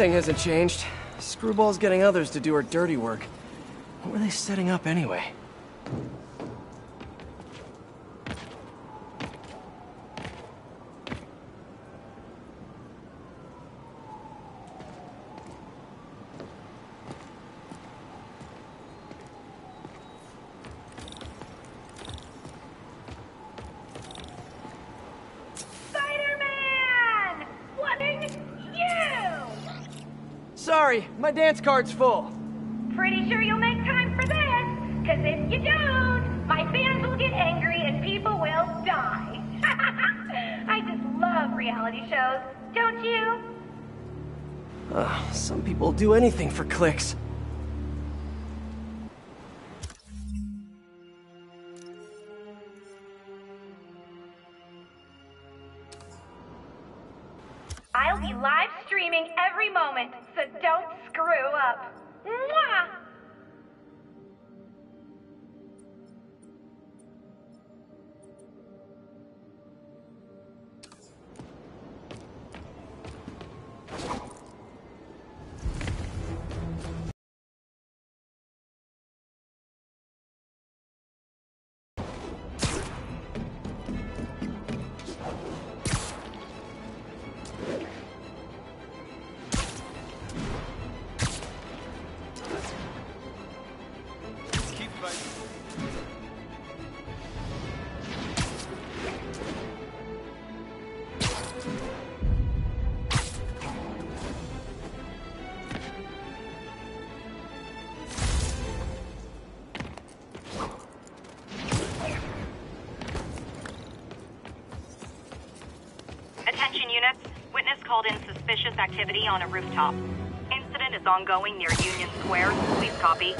thing hasn't changed. Screwball's getting others to do her dirty work. What were they setting up anyway? Spider-Man! Wanting you! Sorry, my dance card's full. Pretty sure you'll make time for this, because if you don't, my fans will get angry and people will die. I just love reality shows, don't you? Ugh, some people do anything for clicks. Suspicious activity on a rooftop. Incident is ongoing near Union Square. Please copy.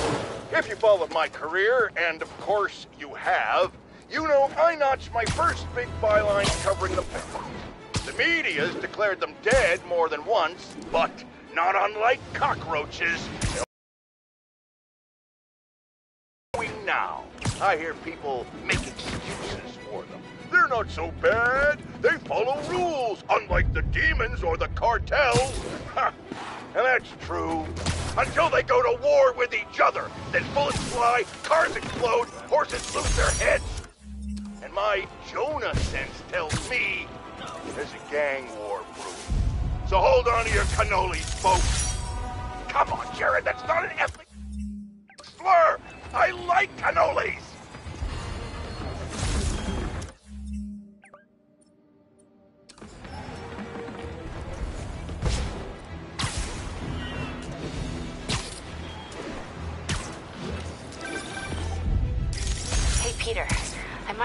If you followed my career, and of course you have, you know I notched my first big byline covering the past. The media's declared them dead more than once, but not unlike cockroaches. now. I hear people make excuses. They're not so bad. They follow rules, unlike the demons or the cartels. And that's true. Until they go to war with each other. Then bullets fly, cars explode, horses lose their heads. And my Jonah sense tells me there's a gang war brewing. So hold on to your cannolis, folks. Come on, Jared, that's not an ethnic slur. I like cannolis.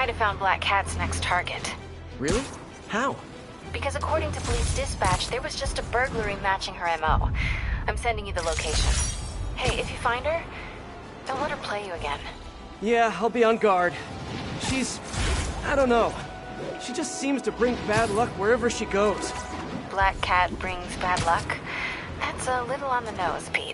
Might have found Black Cat's next target. Really? How? Because according to police dispatch, there was just a burglary matching her MO. I'm sending you the location. Hey, if you find her, don't let her play you again. Yeah, I'll be on guard. She's. I don't know. She just seems to bring bad luck wherever she goes. Black Cat brings bad luck? That's a little on the nose, Pete.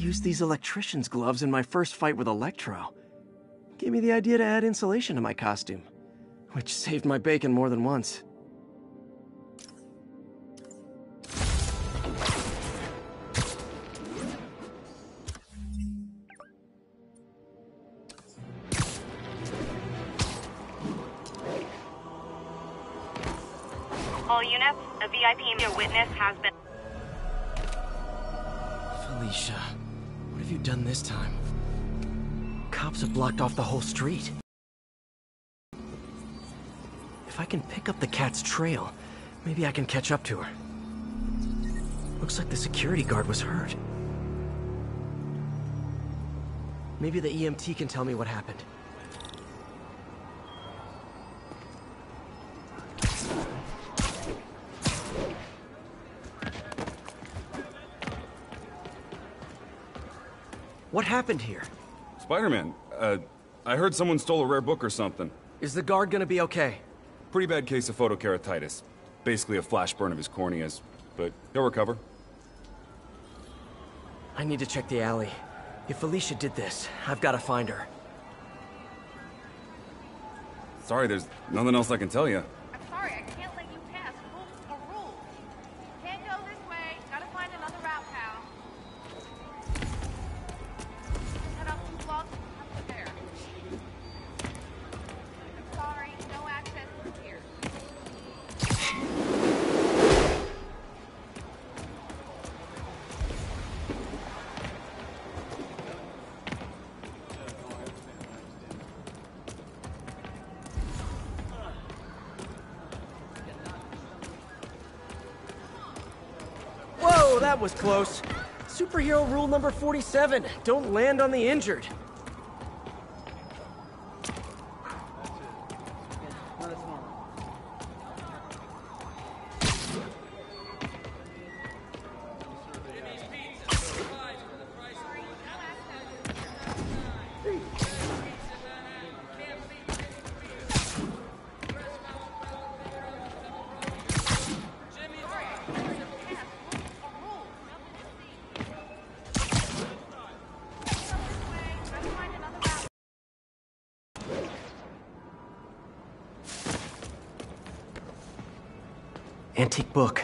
Used these electrician's gloves in my first fight with Electro. Gave me the idea to add insulation to my costume, which saved my bacon more than once. This time? Cops have blocked off the whole street. If I can pick up the cat's trail, maybe I can catch up to her. Looks like the security guard was hurt. Maybe the EMT can tell me what happened. What happened here? Spider-Man, uh, I heard someone stole a rare book or something. Is the guard gonna be okay? Pretty bad case of photokeratitis. Basically a flash burn of his corneas, but he'll recover. I need to check the alley. If Felicia did this, I've gotta find her. Sorry, there's nothing else I can tell you. 47 don't land on the injured. Antique book.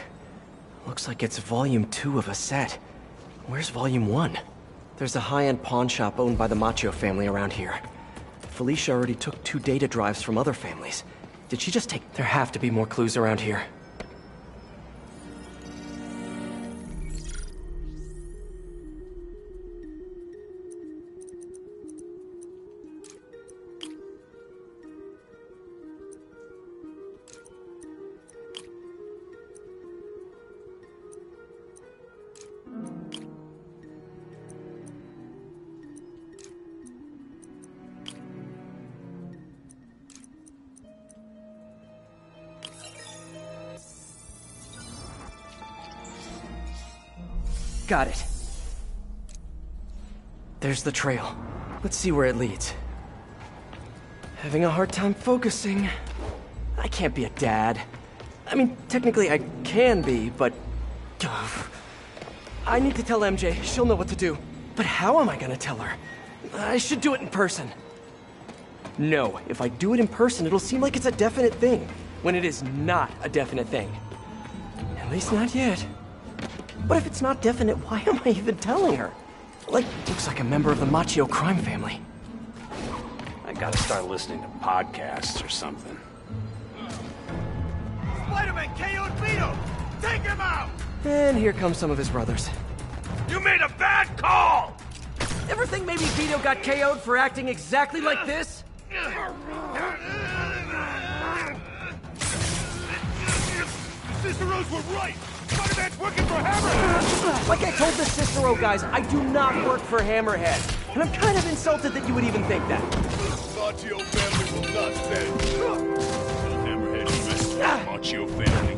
Looks like it's volume two of a set. Where's volume one? There's a high-end pawn shop owned by the Maggia family around here. Felicia already took two data drives from other families. Did she just take... There have to be more clues around here. Got it. There's the trail. Let's see where it leads. Having a hard time focusing. I can't be a dad. I mean, technically I can be, but... I need to tell MJ. She'll know what to do. But how am I gonna tell her? I should do it in person. No, if I do it in person, it'll seem like it's a definite thing, when it is not a definite thing. At least not yet. But if it's not definite, why am I even telling her? Like, looks like a member of the Maggia crime family. I gotta start listening to podcasts or something. Spider-Man KO'd Vito! Take him out! And here come some of his brothers. You made a bad call! Ever think maybe Vito got KO'd for acting exactly like this? Cicero's were right! Spider-Man's working for Hammerhead! Like I told the Cicero guys, I do not work for Hammerhead. And I'm kind of insulted that you would even think that. Maggia family will not stand. Hammerhead you messed with the Maggia family.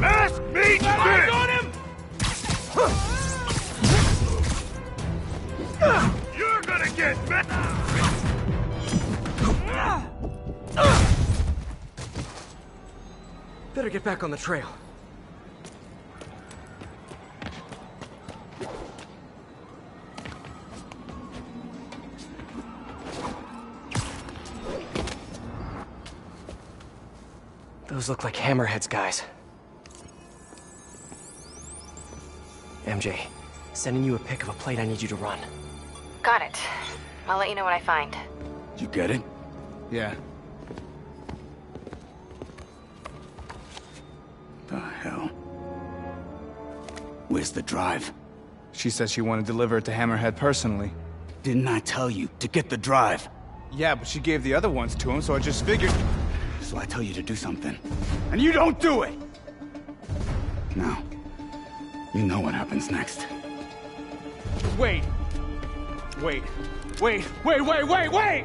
Mask meat Eyes on him! You're gonna get met! Better get back on the trail. Those look like Hammerhead's guys. MJ, sending you a pic of a plate I need you to run. Got it. I'll let you know what I find. You get it? Yeah. The hell? Where's the drive? She says she wanted to deliver it to Hammerhead personally. Didn't I tell you to get the drive? Yeah, but she gave the other ones to him, so I just figured... So I tell you to do something, and you don't do it! Now, you know what happens next. Wait. Wait. Wait, wait, wait, wait, wait!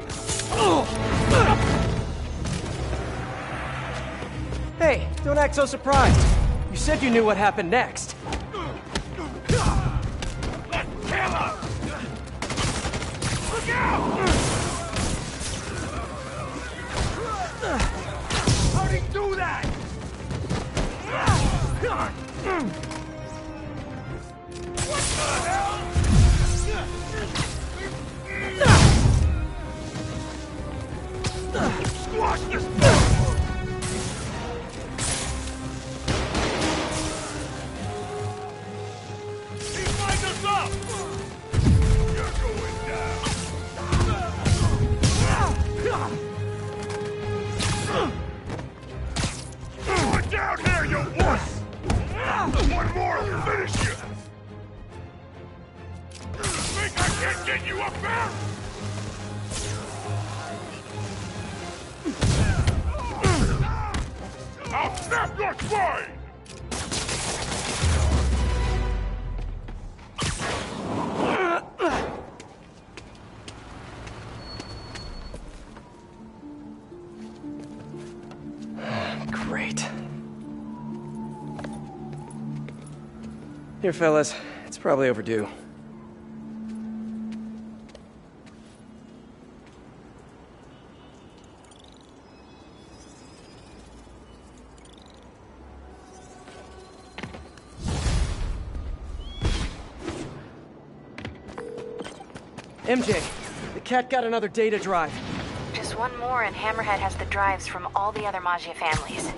Hey, don't act so surprised. You said you knew what happened next. How'd he do that? What the hell? Squash this One more will finish you! Think I can't get you up there? I'll snap your spine! Here, fellas. It's probably overdue. MJ, the cat got another data drive. Just one more, and Hammerhead has the drives from all the other Maggia families.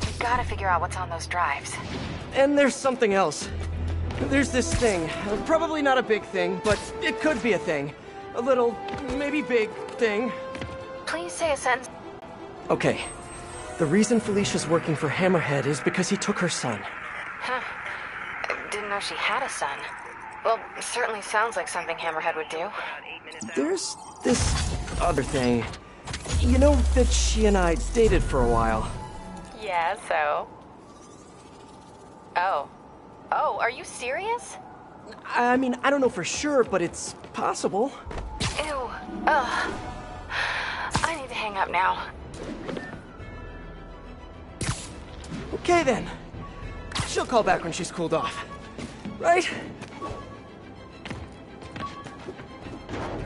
We gotta figure out what's on those drives. And there's something else. There's this thing. Probably not a big thing, but it could be a thing. A little, maybe big thing. Please say a sentence. Okay. The reason Felicia's working for Hammerhead is because he took her son. Huh. I didn't know she had a son. Well, certainly sounds like something Hammerhead would do. There's this other thing. You know that she and I dated for a while. Yeah, so? Oh. Oh, are you serious? I mean, I don't know for sure, but it's possible. Ew. Ugh. I need to hang up now. Okay then. She'll call back when she's cooled off. Right?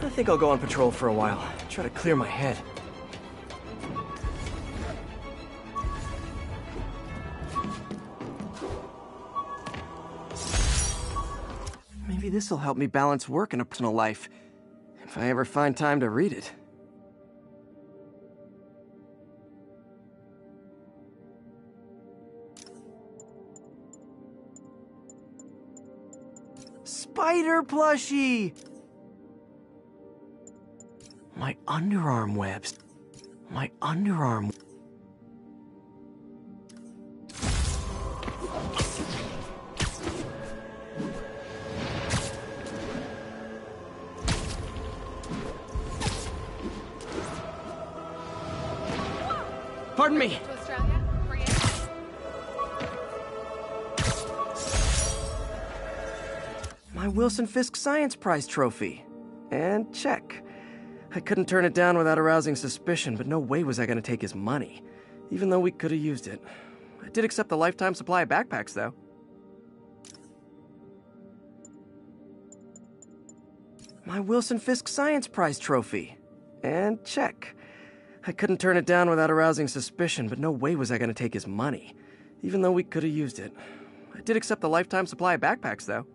I think I'll go on patrol for a while. Try to clear my head. Maybe this'll help me balance work and a personal life. If I ever find time to read it. Spider plushie! My underarm webs. My underarm. Pardon me. My Wilson Fisk Science Prize trophy. And check. I couldn't turn it down without arousing suspicion, but no way was I going to take his money, even though we could have used it. I did accept the lifetime supply of backpacks, though. My Wilson Fisk Science Prize trophy. And check. I couldn't turn it down without arousing suspicion, but no way was I going to take his money, even though we could have used it. I did accept the lifetime supply of backpacks, though.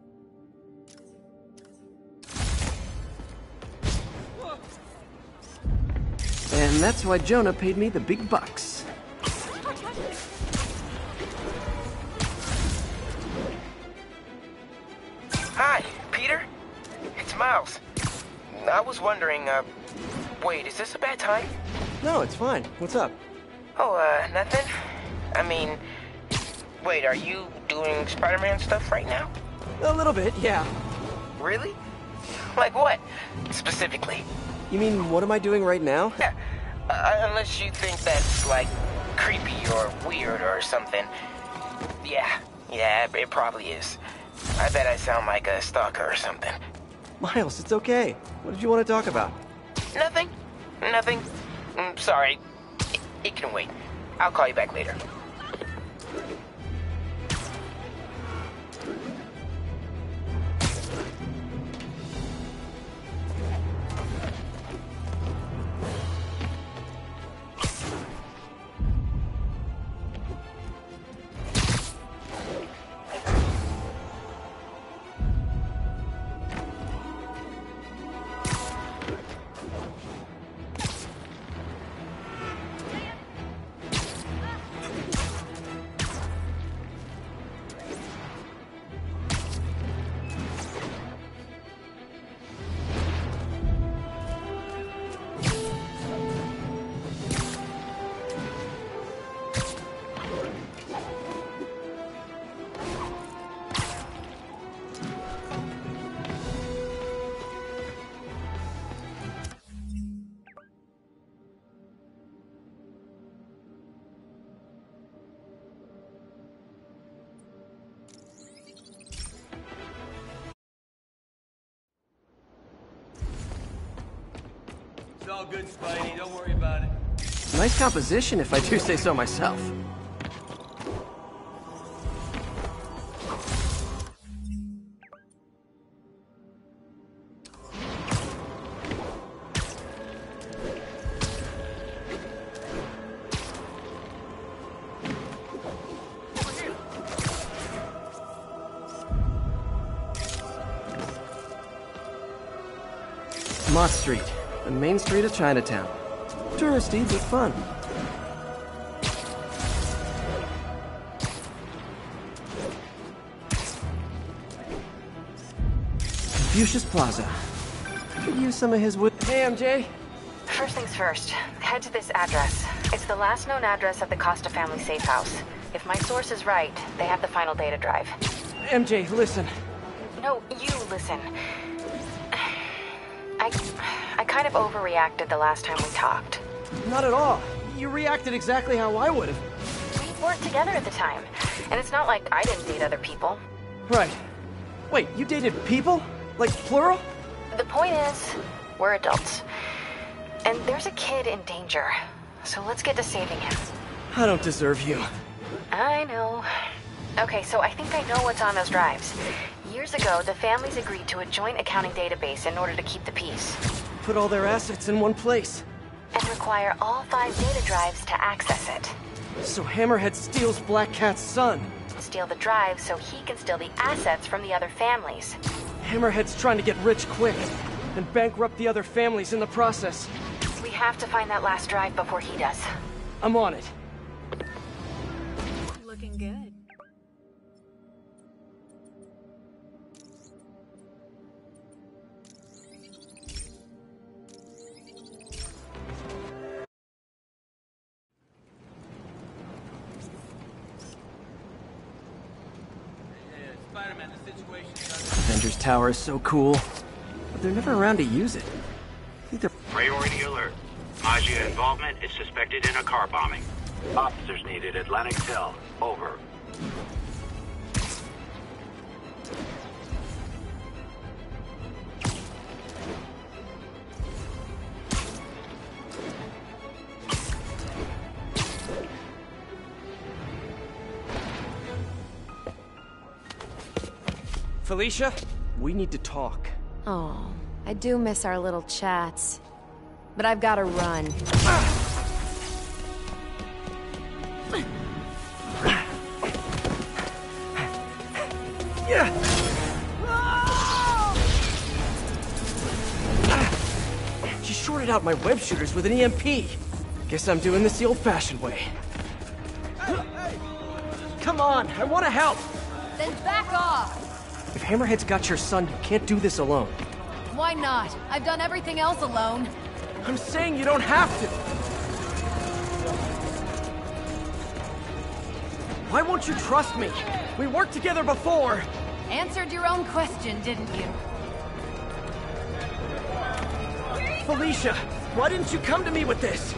And that's why Jonah paid me the big bucks. Hi, Peter. It's Miles. I was wondering, uh, wait, is this a bad time? No, it's fine. What's up? Oh, uh, nothing? I mean, wait, are you doing Spider-Man stuff right now? A little bit, yeah. Really? Like what, specifically? You mean, what am I doing right now? Yeah, uh, unless you think that's, like, creepy or weird or something. Yeah, yeah, it probably is. I bet I sound like a stalker or something. Miles, it's okay. What did you want to talk about? Nothing. Nothing. Mm, sorry. It, it can wait. I'll call you back later. All good, Spidey. Don't worry about it. Nice composition, if I do say so myself. Mott Street, the main street of Chinatown. Touristy, but fun. Confucius Plaza. Could use some of his wood. Hey, MJ. First things first, head to this address. It's the last known address of the Costa family safe house. If my source is right, they have the final data drive. MJ, listen. No, you listen. Kind of overreacted the last time we talked. Not at all. You reacted exactly how I would have. We weren't together at the time, and it's not like I didn't date other people. Right. Wait, you dated people? Like plural? The point is, we're adults. And there's a kid in danger. So let's get to saving him. I don't deserve you. I know. Okay, so I think I know what's on those drives. Years ago, the families agreed to a joint accounting database in order to keep the peace. Put all their assets in one place. And require all five data drives to access it. So Hammerhead steals Black Cat's son. Steal the drives so he can steal the assets from the other families. Hammerhead's trying to get rich quick and bankrupt the other families in the process. We have to find that last drive before he does. I'm on it. Avengers Tower is so cool, but they're never around to use it. I think they're Priority alert. Maggia involvement is suspected in a car bombing. Officers needed at Lenox Hill. Over. Felicia, we need to talk. Oh, I do miss our little chats. But I've got to run. Yeah. She shorted out my web shooters with an EMP. Guess I'm doing this the old-fashioned way. Come on, I want to help. Then back off! If Hammerhead's got your son, you can't do this alone. Why not? I've done everything else alone. I'm saying you don't have to. Why won't you trust me? We worked together before. Answered your own question, didn't you? Felicia, why didn't you come to me with this?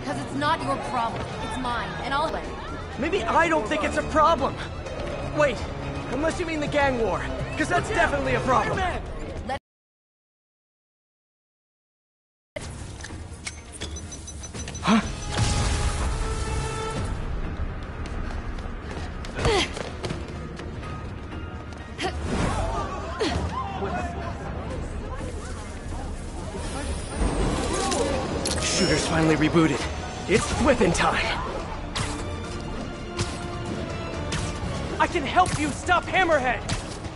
Because it's not your problem. It's mine, and I'll. Maybe I don't think it's a problem. Wait, unless you mean the gang war, because that's definitely a problem. Huh? Shooter's finally rebooted. It's whipping time. Help you stop Hammerhead!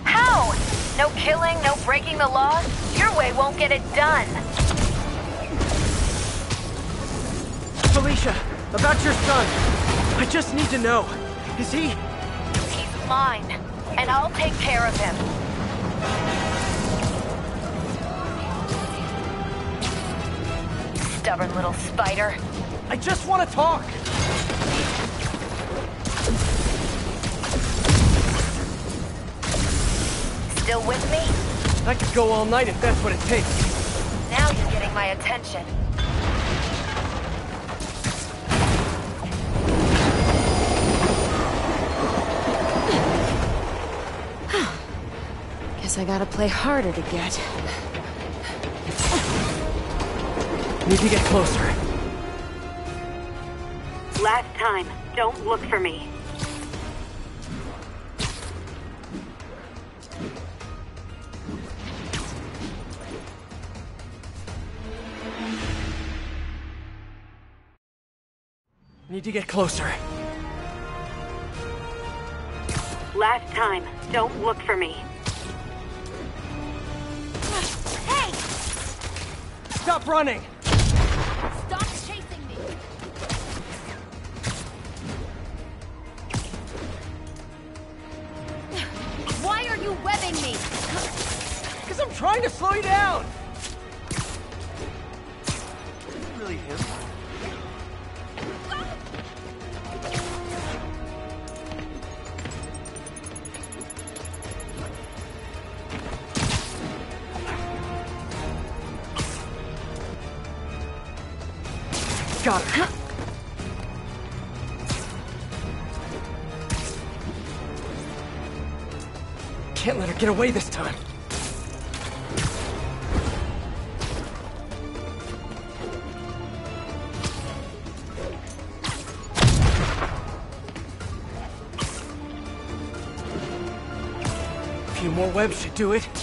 How? No killing, no breaking the law? Your way won't get it done. Felicia, about your son. I just need to know. Is he... He's mine, and I'll take care of him. Stubborn little spider. I just want to talk! Still with me? I could go all night if that's what it takes. Now you're getting my attention. Guess I gotta play harder to get. Need to get closer. Last time, don't look for me. Need to get closer. Last time, don't look for me. Hey! Stop running! Stop chasing me! Why are you webbing me? Because I'm trying to slow you down! Got her. Can't let her get away this time. A few more webs should do it.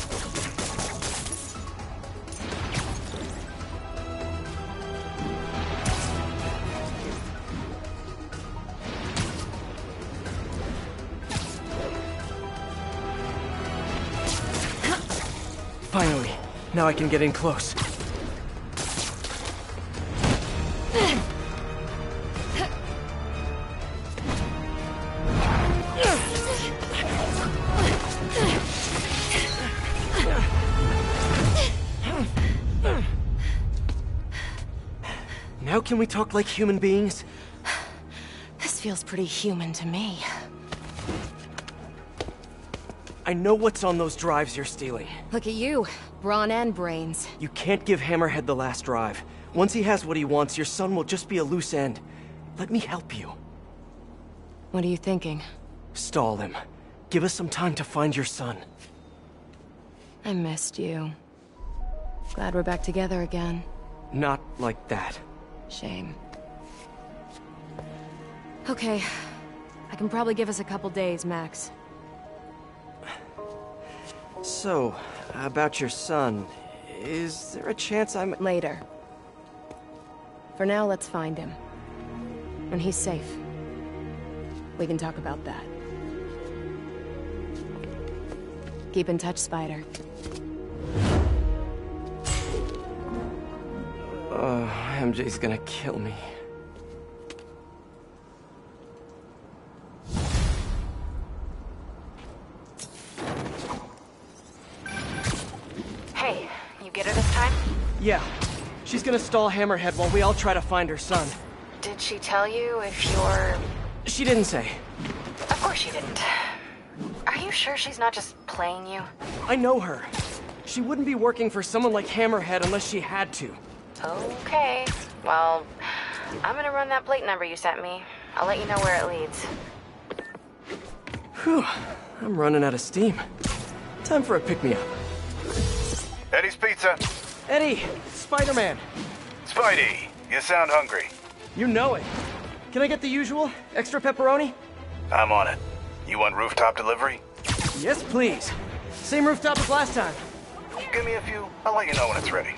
Now I can get in close. Now can we talk like human beings? This feels pretty human to me. I know what's on those drives you're stealing. Look at you. Brawn and brains. You can't give Hammerhead the last drive. Once he has what he wants, your son will just be a loose end. Let me help you. What are you thinking? Stall him. Give us some time to find your son. I missed you. Glad we're back together again. Not like that. Shame. Okay. I can probably give us a couple days, Max. So, about your son, is there a chance I'm... Later. For now, let's find him. When he's safe. We can talk about that. Keep in touch, Spider. Uh, oh, MJ's gonna kill me. Yeah. She's gonna stall Hammerhead while we all try to find her son. Did she tell you if you're... She didn't say. Of course she didn't. Are you sure she's not just playing you? I know her. She wouldn't be working for someone like Hammerhead unless she had to. Okay. Well, I'm gonna run that plate number you sent me. I'll let you know where it leads. Whew. I'm running out of steam. Time for a pick-me-up. Eddie's Pizza. Eddie, Spider-Man. Spidey, you sound hungry. You know it. Can I get the usual? Extra pepperoni? I'm on it. You want rooftop delivery? Yes, please. Same rooftop as last time. Give me a few. I'll let you know when it's ready.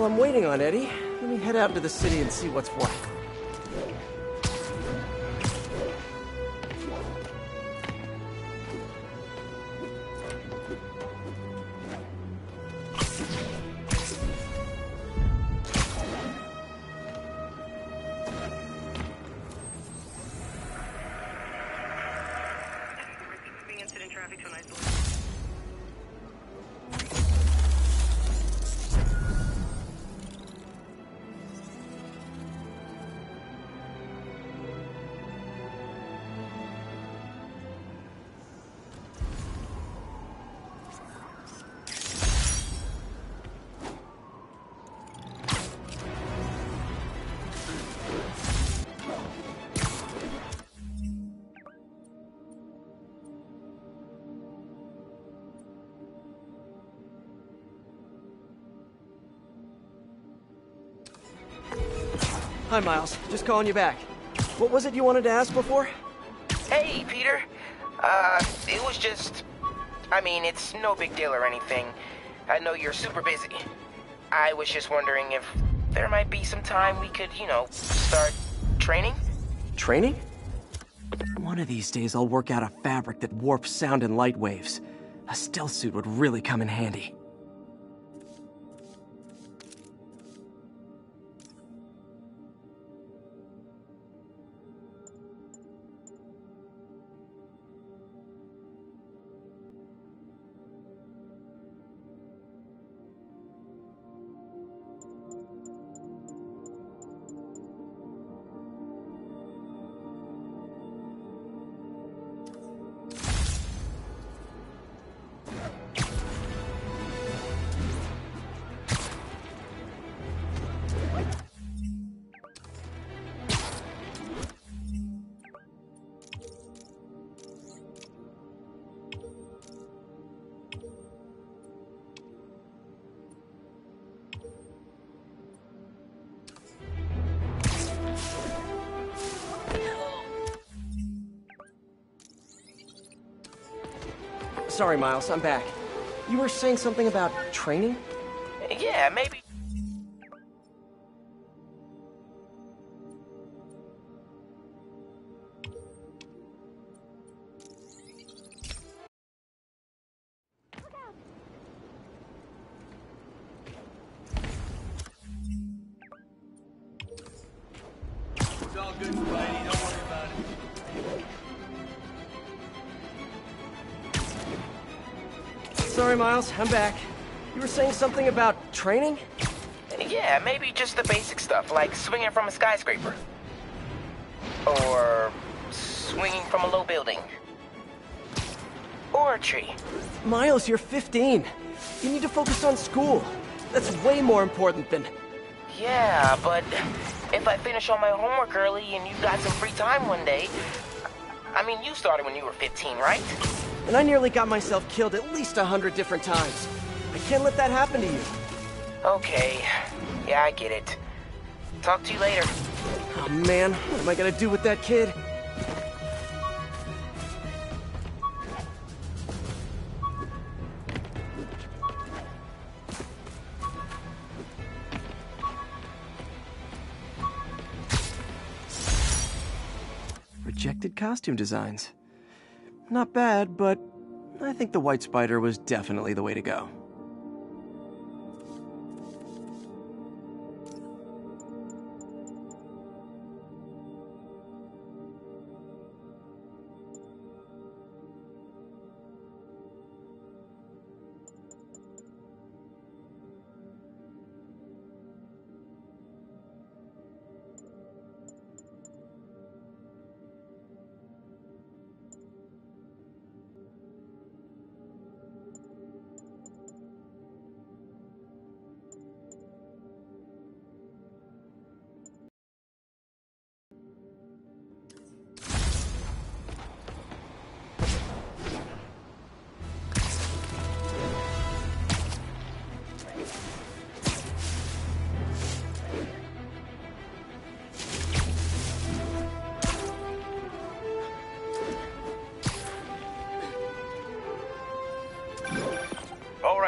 While I'm waiting on Eddie, let me head out into the city and see what's what. Hi, Miles. Just calling you back. What was it you wanted to ask before? Hey, Peter. Uh, it was just. I mean, it's no big deal or anything. I know you're super busy. I was just wondering if there might be some time we could, you know, start training? Training? One of these days I'll work out a fabric that warps sound and light waves. A stealth suit would really come in handy. Sorry, Miles, I'm back. You were saying something about training? Yeah, maybe. Sorry, Miles, I'm back. You were saying something about training? Yeah, maybe just the basic stuff, like swinging from a skyscraper. Or swinging from a low building. Or a tree. Miles, you're 15. You need to focus on school. That's way more important than... Yeah, but if I finish all my homework early and you got some free time one day... I mean, you started when you were 15, right? And I nearly got myself killed at least a hundred different times. I can't let that happen to you. Okay. Yeah, I get it. Talk to you later. Oh man, what am I gonna do with that kid? Rejected costume designs. Not bad, but I think the White Spider was definitely the way to go.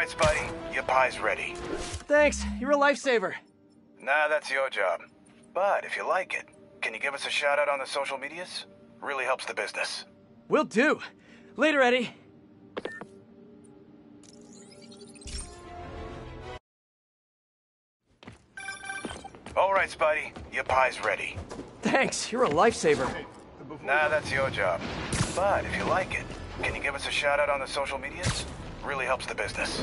Right, Spidey. Your pie's ready. Thanks, you're a lifesaver. Nah, that's your job. But if you like it, can you give us a shout out on the social medias? Really helps the business. Will do. Later, Eddie. All right, Spidey. Your pie's ready. Thanks, you're a lifesaver. Nah, that's your job. But if you like it, can you give us a shout out on the social medias? Really helps the business.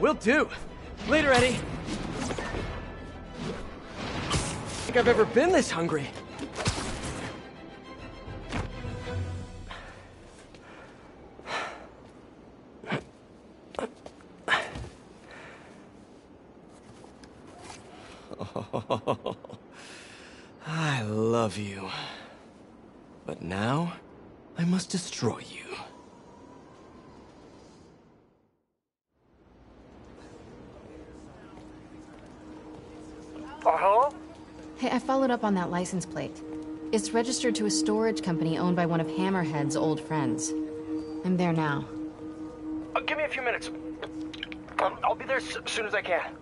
Will do. Later, Eddie. I think I've ever been this hungry. I love you. But now, I must destroy you. Up on that license plate. It's registered to a storage company owned by one of Hammerhead's old friends. I'm there now. Uh, give me a few minutes. Um, I'll be there as soon as I can.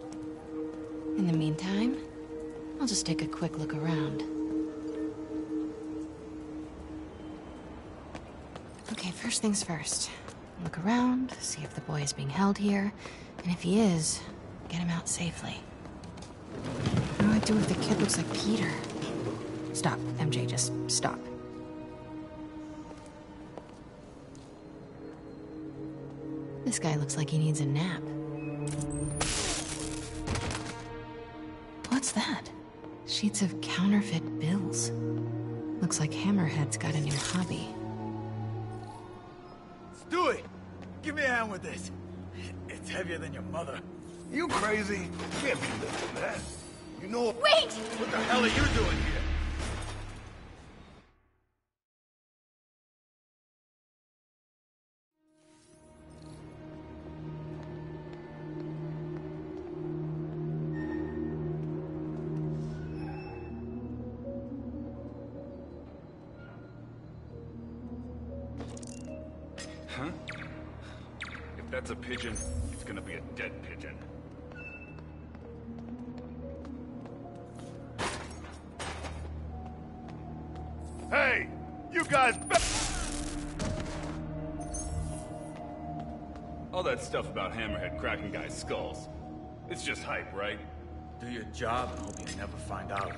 In the meantime, I'll just take a quick look around. Okay, first things first. Look around, see if the boy is being held here, and if he is, get him out safely. What do I do if the kid looks like Peter? Stop, MJ, just stop. This guy looks like he needs a nap. What's that? Sheets of counterfeit bills. Looks like Hammerhead's got a new hobby. Stewie, give me a hand with this. It's heavier than your mother. You crazy? Can't be lifting that. You know... Wait! What the hell are you doing here? Huh? If that's a pigeon, it's gonna be a dead pigeon. Stuff about Hammerhead cracking guys' skulls. It's just hype, right? Do your job and hope you never find out.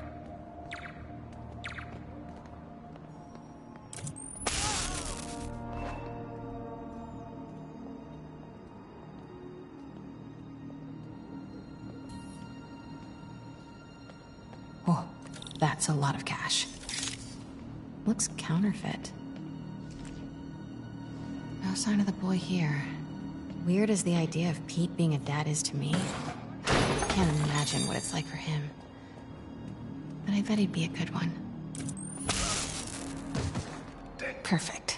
Oh, that's a lot of cash. Looks counterfeit. No sign of the boy here. Weird as the idea of Pete being a dad is to me. I can't imagine what it's like for him. But I bet he'd be a good one. Perfect.